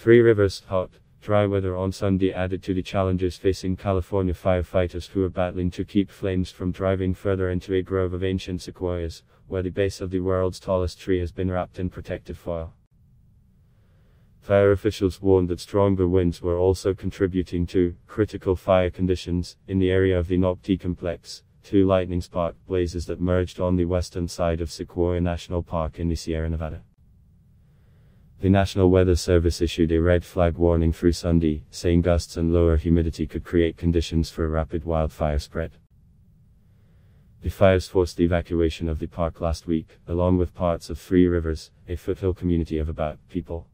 Three Rivers, hot, dry weather on Sunday added to the challenges facing California firefighters who are battling to keep flames from driving further into a grove of ancient sequoias, where the base of the world's tallest tree has been wrapped in protective foil. Fire officials warned that stronger winds were also contributing to critical fire conditions in the area of the Nopte complex, two lightning spark blazes that merged on the western side of Sequoia National Park in the Sierra Nevada. The National Weather Service issued a red flag warning through Sunday, saying gusts and lower humidity could create conditions for a rapid wildfire spread. The fires forced the evacuation of the park last week, along with parts of Three Rivers, a foothill community of about people.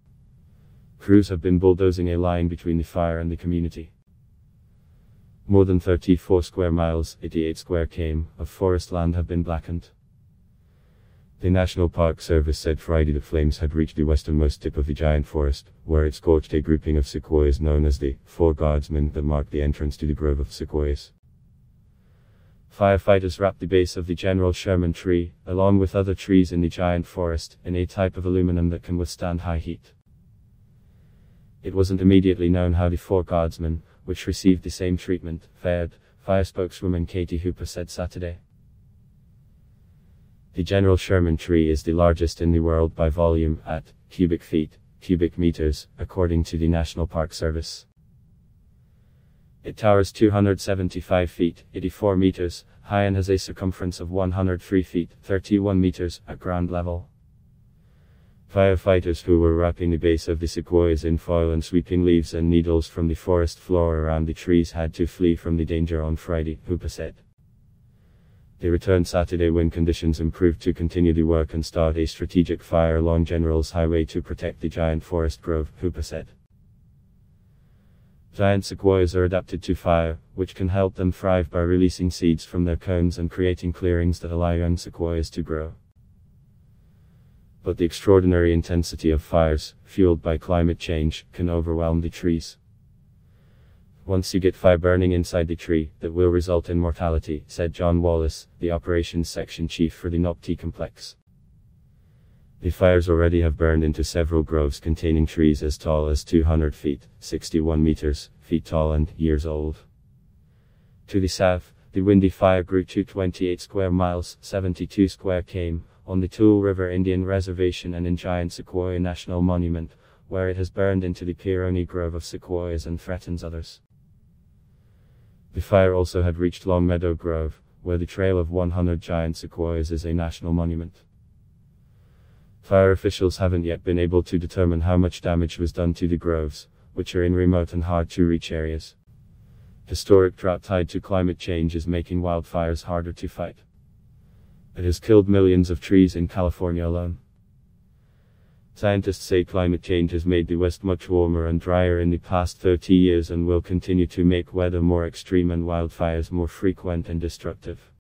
Crews have been bulldozing a line between the fire and the community. More than 34 square miles, 88 square km, of forest land have been blackened. The National Park Service said Friday the flames had reached the westernmost tip of the giant forest, where it scorched a grouping of sequoias known as the Four Guardsmen that marked the entrance to the grove of sequoias. Firefighters wrapped the base of the General Sherman tree, along with other trees in the giant forest, in a type of aluminum that can withstand high heat. It wasn't immediately known how the Four Guardsmen, which received the same treatment, fared, fire spokeswoman Katie Hooper said Saturday. The General Sherman tree is the largest in the world by volume, at cubic feet, cubic meters, according to the National Park Service. It towers 275 feet, 84 meters, high and has a circumference of 103 feet, 31 meters, at ground level. Firefighters who were wrapping the base of the sequoias in foil and sweeping leaves and needles from the forest floor around the trees had to flee from the danger on Friday, Hooper said. They returned Saturday when conditions improved to continue the work and start a strategic fire along General's Highway to protect the giant forest grove, Hooper said. Giant sequoias are adapted to fire, which can help them thrive by releasing seeds from their cones and creating clearings that allow young sequoias to grow. But the extraordinary intensity of fires, fueled by climate change, can overwhelm the trees. Once you get fire burning inside the tree, that will result in mortality, said John Wallace, the operations section chief for the Nopte complex. The fires already have burned into several groves containing trees as tall as 200 feet, 61 meters, feet tall and years old. To the south, the Windy Fire grew to 28 square miles, 72 square km, on the Tule River Indian Reservation and in Giant Sequoia National Monument, where it has burned into the Peyrone Grove of sequoias and threatens others. The fire also had reached Long Meadow Grove, where the Trail of 100 Giant Sequoias is a national monument. Fire officials haven't yet been able to determine how much damage was done to the groves, which are in remote and hard to reach areas. Historic drought tied to climate change is making wildfires harder to fight. It has killed millions of trees in California alone. Scientists say climate change has made the West much warmer and drier in the past 30 years and will continue to make weather more extreme and wildfires more frequent and destructive.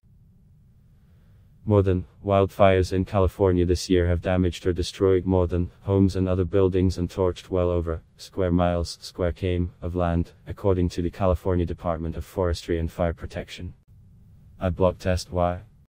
More than wildfires in California this year have damaged or destroyed more than homes and other buildings and torched well over square miles, square km of land, according to the California Department of Forestry and Fire Protection. I block test why.